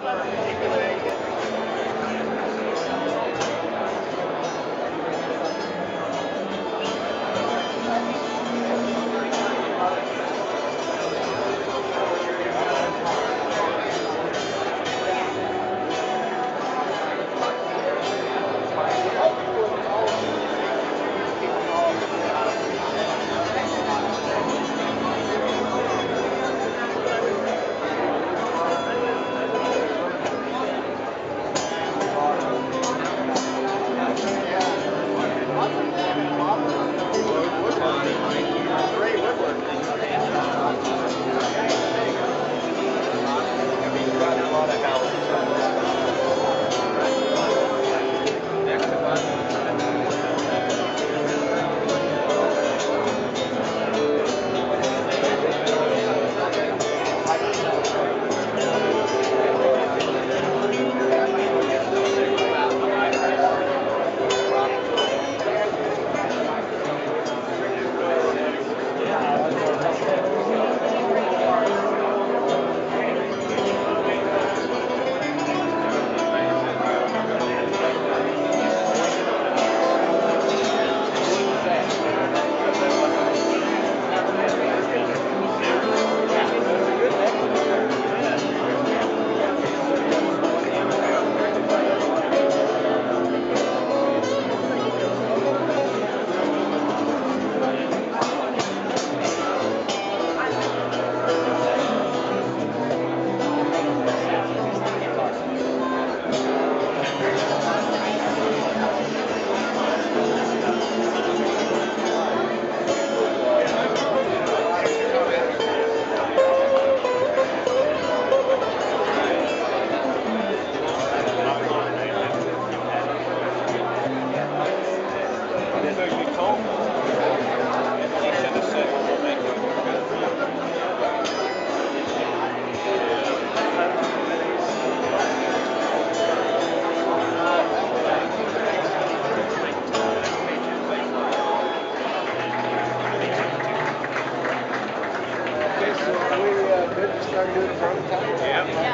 Amén. responding, right? Doing prototype? Yeah.